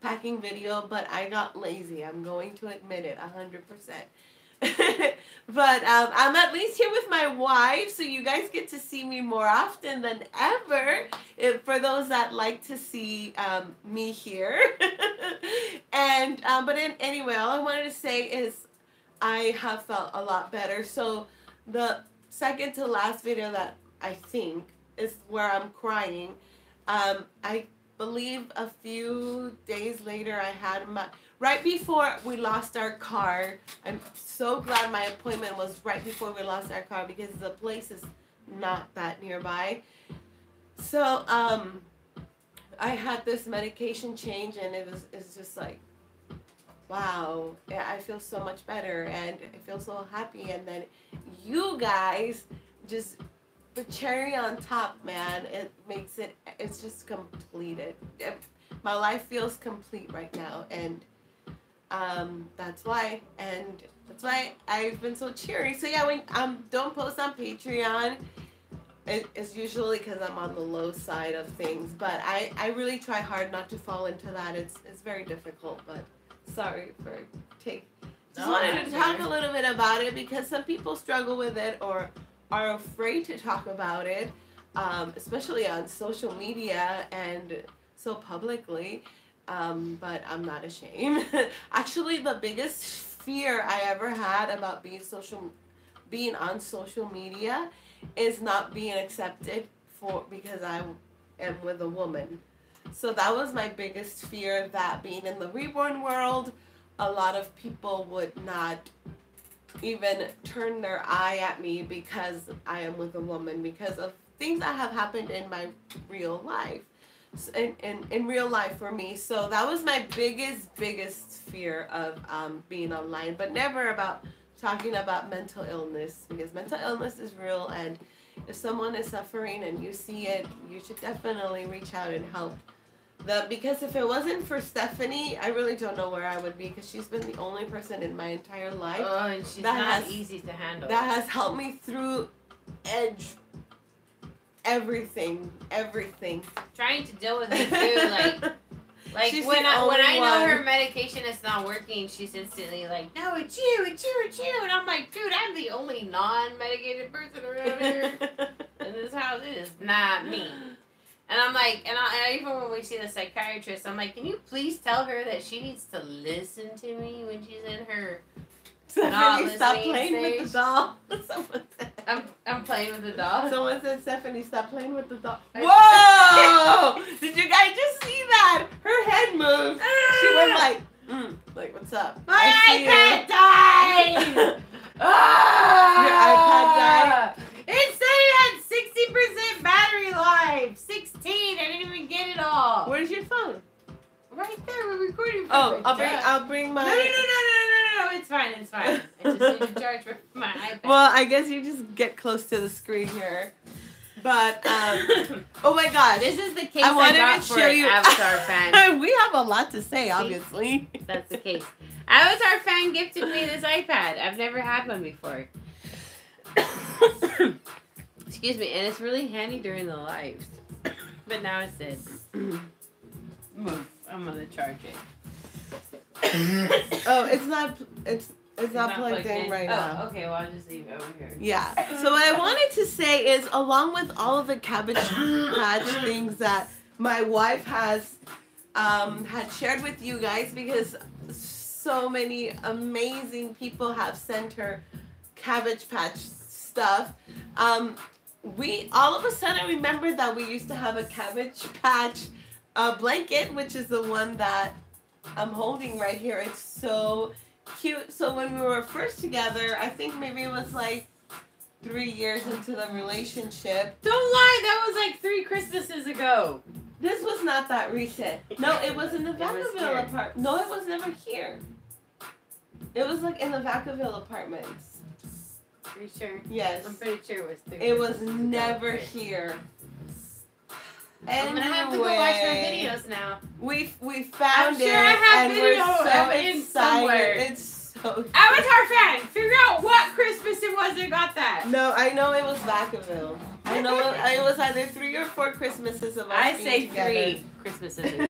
packing video, but I got lazy. I'm going to admit it, hundred percent. but um, I'm at least here with my wife, so you guys get to see me more often than ever. If, for those that like to see um, me here, and um, but in, anyway, all I wanted to say is I have felt a lot better. So the second to last video that I think is where I'm crying. Um, I believe a few days later I had my right before we lost our car. I'm so glad my appointment was right before we lost our car because the place is not that nearby. So um, I had this medication change and it was it's just like wow i feel so much better and i feel so happy and then you guys just the cherry on top man it makes it it's just completed. It- my life feels complete right now and um that's why and that's why i've been so cheery. So yeah when um don't post on patreon it, it's usually because i'm on the low side of things but i i really try hard not to fall into that. It's it's very difficult but sorry for take just No, wanted to talk a little bit about it because some people struggle with it or are afraid to talk about it um, especially on social media and so publicly um, but i'm not ashamed. Actually the biggest fear i ever had about being social being on social media is not being accepted for because i am with a woman. So that was my biggest fear that being in the reborn world, a lot of people would not even turn their eye at me because I am with a woman because of things that have happened in my real life. In, in, in real life for me. So that was my biggest, biggest fear of um, being online, but never about talking about mental illness because mental illness is real and if someone is suffering and you see it, you should definitely reach out and help the because if it wasn't for Stephanie, I really don't know where I would be because she's been the only person in my entire life Oh, and she's That not has- easy to handle. that has helped me through edge everything, everything. Trying to deal with it too, like like She's when I when I know one. her medication is not working, she's instantly like, No, it's you, it's you, it's you and I'm like, dude, I'm the only non medicated person around here in this house. It is not me. And I'm like, and, I, and even when we see the psychiatrist, I'm like, can you please tell her that she needs to listen to me when she's in her Not Stephanie, stop playing with the doll. Someone said. I'm I'm playing with the doll. Someone said, Stephanie, stop playing with the doll. Whoa! Did you guys just see that? Her head moved. She went like, mm, like, what's up? My I iPad died! you." Ah! It said it had 60% battery life! 16! I didn't even get it all! Where's your phone? Right there, we're recording. Oh. I'll bring, Duh. I'll bring my. No, no, no, no, no, no, no, it's fine, it's fine. I just need to charge for my iPad. Well, I guess you just get close to the screen here. But um, oh my god, this is the case I I, wanted got to for show an you- Avatar fan. we have a lot to say, obviously. That's the case. Avatar fan gifted me this iPad. I've never had one before. Excuse me, and it's really handy during the lives. But now it's dead. Move. I'm gonna charge it. oh, it's not. It's it's not, plugged, in, right oh, now. okay. Well, I'll just leave it over here. Yeah. So what I wanted to say is, along with all of the cabbage patch things that my wife has um, had shared with you guys, because so many amazing people have sent her cabbage patch stuff. Um, we all of a sudden remembered that we used to have a cabbage patch uh, blanket, which is the one that I'm holding right here. It's so cute. So when we were first together, I think maybe it was like three years into the relationship. Don't lie. That was like three Christmases ago. This was not that recent. No, it was in the It was here. Vacaville apartment. No, it was never here. It was like in the Vacaville apartments. Are you sure? Yes. I'm pretty sure it was three. It was never here. I'm gonna have to go watch my Anyway, videos now. We we found sure it I have and we're video so evidence excited. somewhere. It's so cute. Avatar fan, figure out what Christmas it was that got that. No, I know it was Vacaville. I know it, it was either three or four Christmases of us I say together. three Christmases.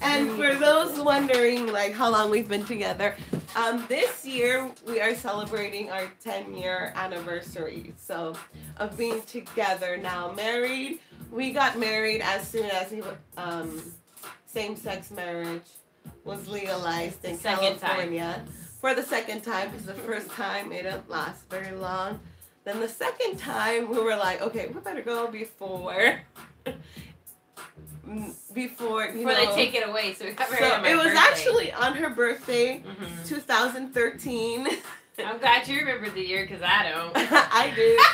And for those wondering, like how long we've been together, um, this year we are celebrating our 10 year anniversary. So of being together now, married. We got married as soon as um, same sex marriage was legalized in Second time. California for the second time because the first time it didn't last very long. Then the second time we were like, okay, we better go before. Before you Before they take it away, so so it was birthday. actually on her birthday, Mhm. 2013. I'm glad you remember the year because I don't. I do.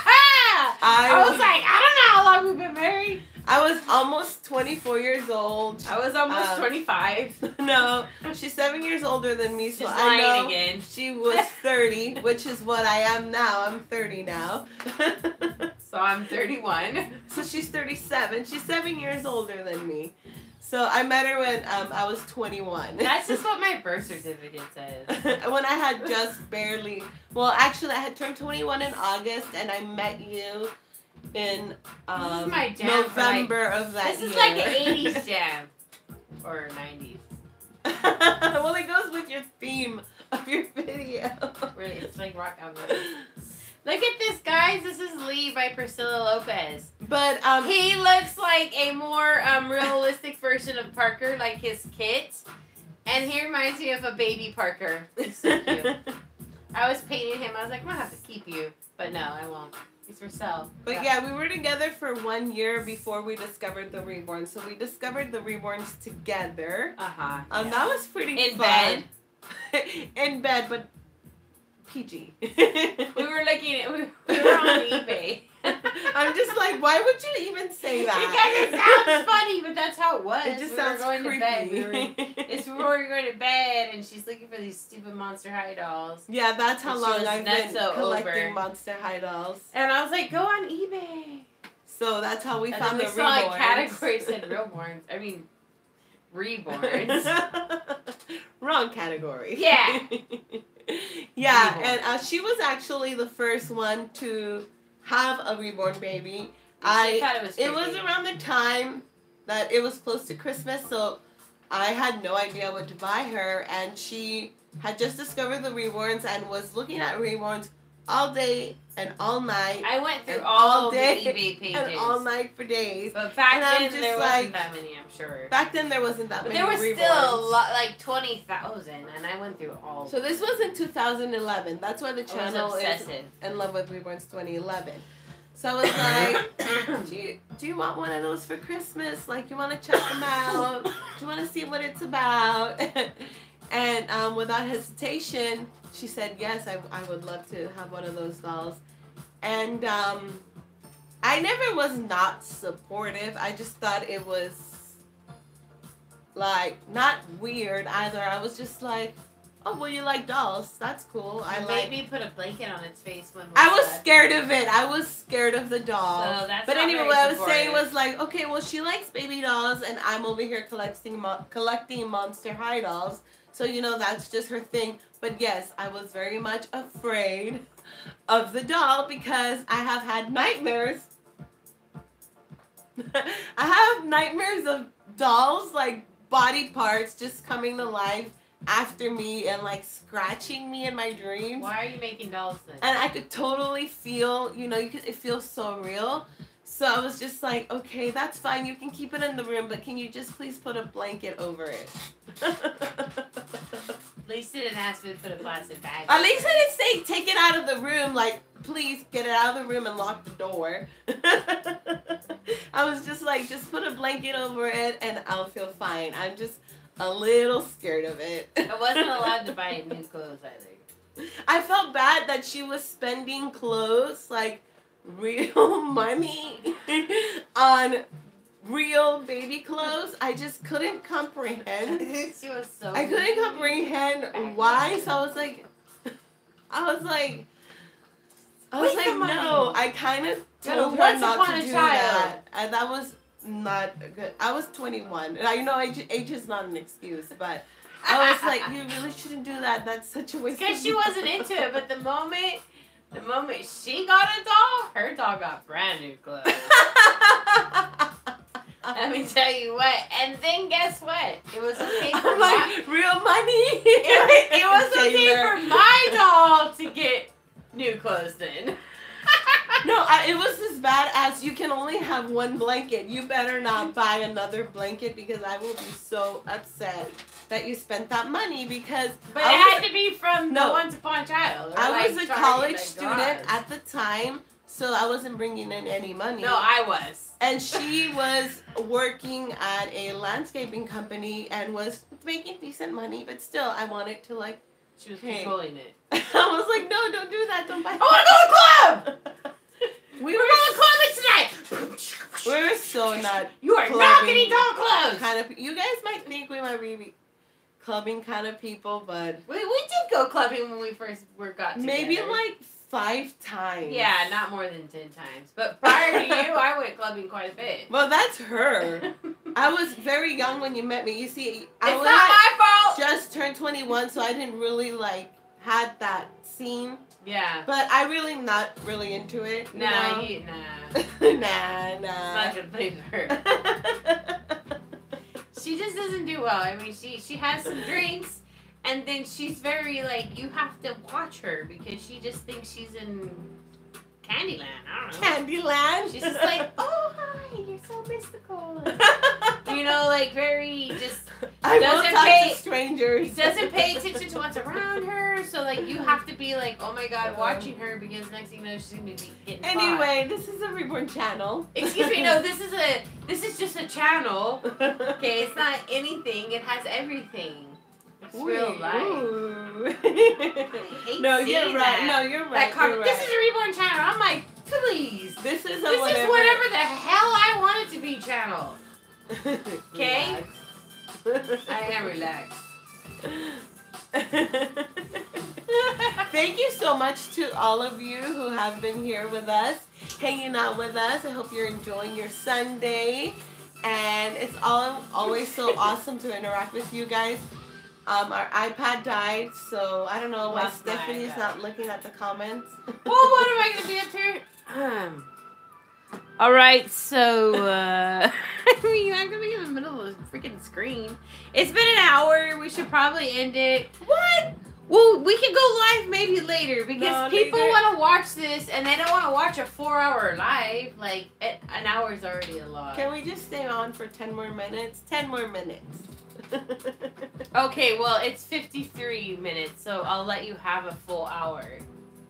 I, I was was like, I don't know how long we've been married. I was almost 24 years old. I was almost Um, 25. no, she's seven years older than me, so She's I know again. she was 30, which is what I am now. I'm 30 now. So I'm 31. so she's 37. She's seven years older than me. So I met her when um, I was 21. That's just what my birth certificate says. when I had just barely, well, actually, I had turned 21 in August, and I met you in um, my jam like- November of that This year. is like an 80s jam. Or 90s. well, it goes with your theme of your video. Really, it's like rock album. Look at this, guys. This is Lee by Priscilla Lopez. But um, He looks like a more um, realistic version of Parker, like his kit. And he reminds me of a baby Parker. So cute. I was painting him. I was like, I'm gonna have to keep you, but no, I won't. He's for sale. But yeah, we were together for one year before we discovered the reborn. So we discovered the reborns together. Uh huh. Um, that was pretty In fun. In bed, but PG. We were looking at. We, we were on eBay. I'm just like, why would you even say that? because it sounds funny, but that's how it was. It just we sounds were going creepy. to bed. We were, it's before we were going to bed, and she's looking for these stupid Monster High dolls. yeah, that's how long I've been nuts collecting over. Monster High dolls. And I was like, go on eBay. So that's how we and found then the we saw like reborns. categories said reborns. I mean, reborns. Wrong category. Yeah. yeah, and uh, she was actually the first one to have a reborn baby. She I it was. it was around the time that it was close to Christmas, so I had no idea what to buy her, and she had just discovered the reborns and was looking at reborns all day and all night I went through all, all day pages. and all night for days. But back And then just there like- wasn't that many, I'm sure. Back then there wasn't that But many there was reborns. still a lot, like twenty thousand, and I went through all. So this was in 2011. That's why the channel is in love with reborns 2011. So I was like, do you, do you want one of those for Christmas? Like, you want to check them out? Do you want to see what it's about? and um, without hesitation, she said, yes, I, I would love to have one of those dolls. And um, I never was not supportive. I just thought it was like not weird either. I was just like, "Oh, well, you like dolls? That's cool. I I like." made me put a blanket on its face when we I was scared of it. I was scared of the doll. So that's but anyway, what I was saying was like, okay, well, she likes baby dolls, and I'm over here collecting mo- collecting Monster High dolls. So you know that's just her thing. But yes, I was very much afraid of the doll because I have had nightmares. I have nightmares of dolls like body parts just coming to life after me and like scratching me in my dreams Why are you making dolls then? and I could totally feel, you know, you could, it feels so real. So I was just like, okay, that's fine. You can keep it in the room, but can you just please put a blanket over it? At least it didn't ask me to put a plastic bag. At least I didn't say take it out of the room. Like, please get it out of the room and lock the door. I was just like, just put a blanket over it and I'll feel fine. I'm just a little scared of it. I wasn't allowed to buy new clothes either. I felt bad that she was spending clothes like real money on real baby clothes. I just couldn't comprehend. she was so. I couldn't comprehend why. So I was like, I was like, I was Waste like, no. I kind of told her not to do child. that, and that was not good. I was 21. And I know age, age is not an excuse, but I was like, you really shouldn't do that. That's such a waste. Because she wasn't into it, but the moment, the moment she got a doll, her doll got brand new clothes. Let me tell you what. And then guess what? It was okay for I'm my, like, real money. it, it was okay Taylor. for my doll to get new clothes then. No, I, it was as bad as you can only have one blanket. You better not buy another blanket because I will be so upset that you spent that money because But I it was- had to be from No. the Once Upon a Child. I like was a college student Ross. at the time, so I wasn't bringing in any money. No, I was. and she was working at a landscaping company and was making decent money, but still, I wanted to like. She was Hey. controlling it. I was like, no, don't do that. Don't buy. I want to go to the club! we We're were going to clubbing tonight! we were so not You are not getting doll clothes! kind of. You guys might think we might be clubbing kind of people, but We, we did go clubbing when we first were got together. maybe like five times. Yeah, not more than ten times. But prior to you, I went clubbing quite a bit. Well, that's her. I was very young when you met me. You see, I it's was not my fault. just turned 21, so I didn't really like had that scene. yeah. But I really not really into it. You Nah, know? you, nah. nah, nah. not gonna play her. She just doesn't do well. I mean, she she has some drinks, and then she's very like you have to watch her because she just thinks she's in Candyland. I don't know. Candyland. She's just like, oh hi, you're so mystical. You know, like very just I doesn't talk pay- to strangers. doesn't pay attention to what's around her. So like you have to be like, oh my god, watching her because next thing you know she's gonna be getting. Anyway, this is a reborn channel. Excuse me, no, this is a this is just a channel. Okay, it's not anything. It has everything. It's real life. Ooh. no, you're right. that. No, you're right. car- you're This right. is a reborn channel. I'm like, please. This is a This whatever. is whatever the hell I want it to be channel. Okay? I am relaxed. Thank you so much to all of you who have been here with us, hanging out with us. I hope you're enjoying your Sunday. And it's all always so awesome to interact with you guys. Um, our iPad died, so I don't know why Lost my Stephanie's not looking at the comments. well, what am I gonna be up here? Um. All right, so uh, I mean, I'm gonna be in the middle of the freaking screen. It's been an hour. We should probably end it. What? Well, we can go live maybe later because No, people want to watch this and they don't want to watch a four-hour live. Like a- an hour is already a lot. Can we just stay on for 10 more minutes? 10 more minutes. Okay, well it's 53 minutes, so I'll let you have a full hour.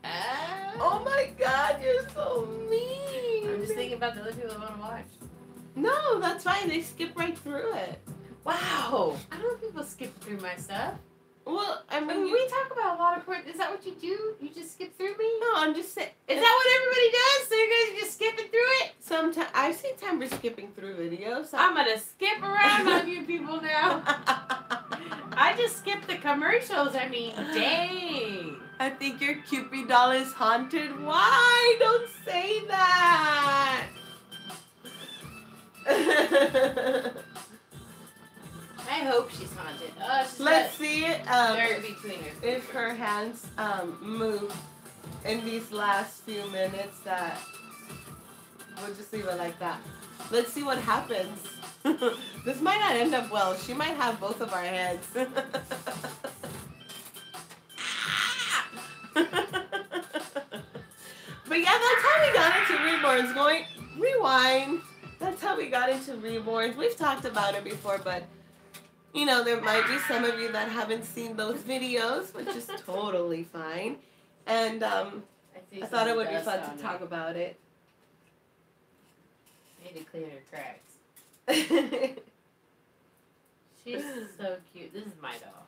Uh, oh my god, you're so mean. I'm just thinking about the other people I want to watch. No, that's fine. They skip right through it. Wow, I don't know if people skip through my stuff. Well, I I mean, you, we talk about a lot of porn. Is that what you do? You just skip through me? no, I'm just saying. Is that what everybody does? So you guys are just skipping through it? Sometimes I see Timber skipping through videos. I'm gonna skip around on you people now. I just skip the commercials. I mean, dang. I think your Kewpie doll is haunted. Why? Don't say that. I hope she's haunted. Oh, she's Let's see it. Um, dirt between her. if her hands um, move in these last few minutes that we'll just leave it like that let's see what happens this might not end up well she might have both of our heads but yeah that's how we got into reborns going rewind that's how we got into reborns we've talked about it before but you know, there might be some of you that haven't seen those videos, which is totally fine. And um, see I thought it would be fun to talk about it. Need to clean her cracks. She's so cute. This is my doll.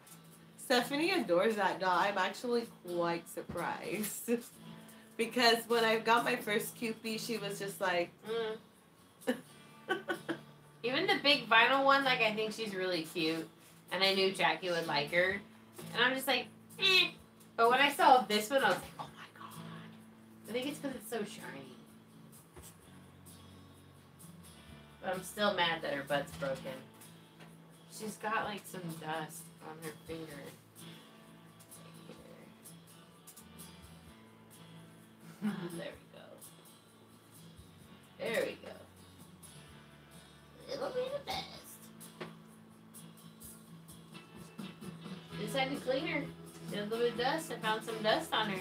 Stephanie adores that doll. I'm actually quite surprised. because when I got my first Kewpie, she was just like, Mm. Even the big vinyl one, like I think she's really cute, and I knew Jackie would like her, and I'm just like, eh. But when I saw this one, I was like, oh my god. I think it's because it's so shiny. But I'm still mad that her butt's broken. She's got like some dust on her finger. There we go. There we go. It'll be the best. Just had to clean her. Did a little bit of dust. I found some dust on her.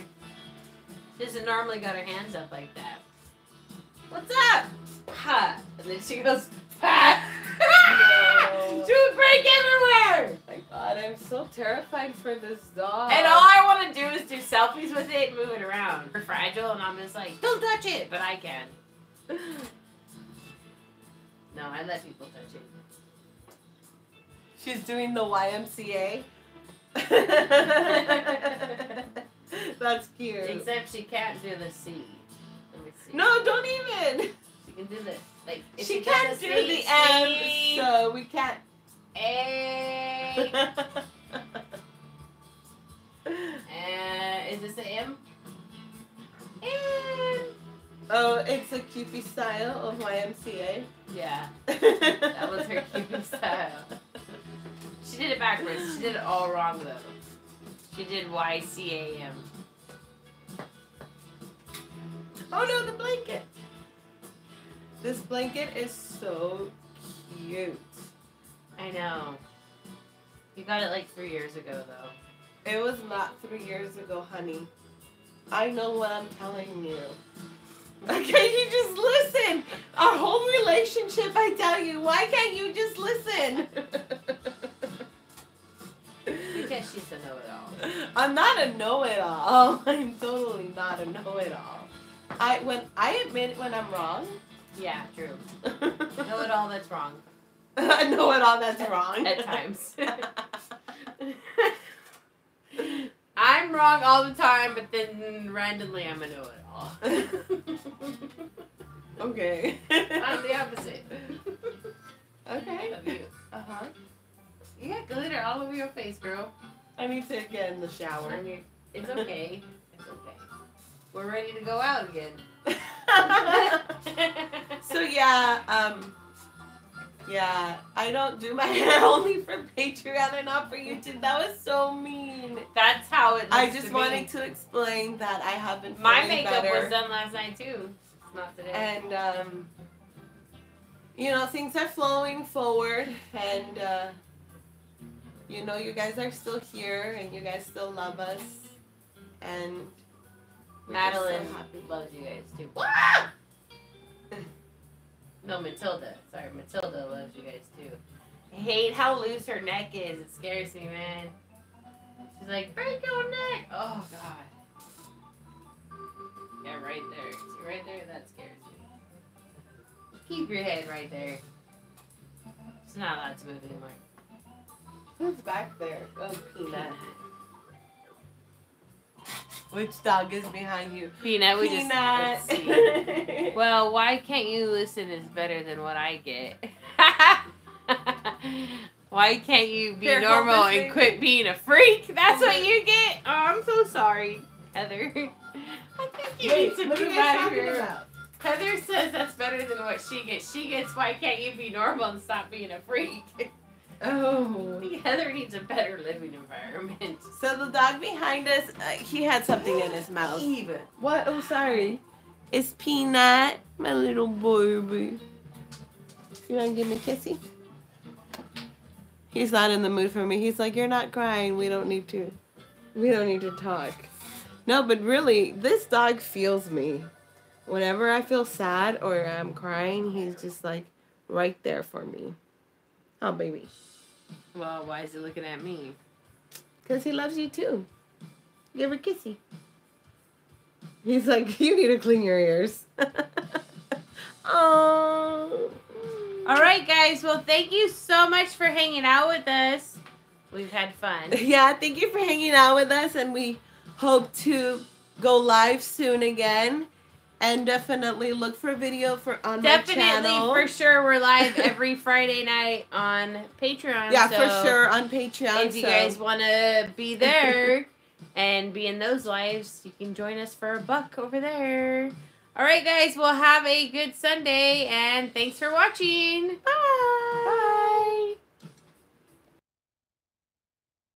She doesn't normally got her hands up like that. What's up? Ha! And then she goes, ha! No. she break everywhere! my God, I'm so terrified for this doll. And all I want to do is do selfies with it and move it around. We're fragile, and I'm just like, don't touch it, but I can. No, I let people touch it. She's doing the YMCA. That's cute. Except she can't do the C. Let me see. No, don't even. She can do the like. She does can't do C, the M, C, so we can't. A. Uh, is this the M? M. oh, it's a Kewpie style of YMCA. Yeah, that was her Kewpie style. She did it backwards. She did it all wrong though. She did Y C A M. Oh no, the blanket. This blanket is so cute. I know. You got it like three years ago though. It was not three years ago, honey. I know what I'm telling you. Okay, you just listen. Our whole relationship, I tell you. Why can't you just listen? Because she's a know-it-all. I'm not a know-it-all. I'm totally not a know-it-all. I when I admit when I'm wrong. Yeah, true. Know-it-all that's wrong I know it all that's wrong. at times. I'm wrong all the time, but then randomly I'm a know-it-all. okay. I'm the opposite. okay. Uh huh. You got glitter all over your face, girl. I need to get in the shower. It's okay. It's okay. We're ready to go out again. so yeah, um, yeah, I don't do my hair only for Patreon and not for YouTube. That was so mean. That's how it. I just to wanted me. to explain that I have been My makeup better. was done last night too. Not today. and um, you know things are flowing forward and uh, you know you guys are still here and you guys still love us and we're just so Madeline happy. loves you guys too. No, Matilda. Sorry, Matilda loves you guys too. I hate how loose her neck is. It scares me, man. She's like, break your neck. Oh God. Yeah, right there. See right there? That scares me. Keep your head right there. It's not allowed to move anymore. who's back there oh peanut which dog is behind you Peanut, we peanut just see. Well, why can't you listen is better than what I get? Why can't you be normal and quit being a freak? That's what you get. Oh, I'm so sorry, Heather. I think you Wait, need to move out of here. about? Heather says that's better than what she gets. She gets why can't you be normal and stop being a freak? Oh. Heather needs a better living environment. So the dog behind us, uh, he had something in his mouth. Even. What? Oh, sorry. It's Peanut, my little baby. You want to give me a kissy? He's not in the mood for me. He's like, you're not crying. We don't need to. We don't need to talk. No, but really, this dog feels me. Whenever I feel sad or I'm crying, he's just like right there for me. Oh, baby. Well, why is he looking at me? Because he loves you too. Give her a kissy. He's like, you need to clean your ears. oh. All right, guys. Well, thank you so much for hanging out with us. We've had fun. Yeah, thank you for hanging out with us, and we hope to go live soon again. And definitely look for a video for on my channel. Definitely, for sure, we're live every Friday night on Patreon. yeah, so for sure on Patreon. If you guys want to be there and be in those lives, you can join us for a buck over there. All right, guys. Well, have a good Sunday, and thanks for watching. Bye.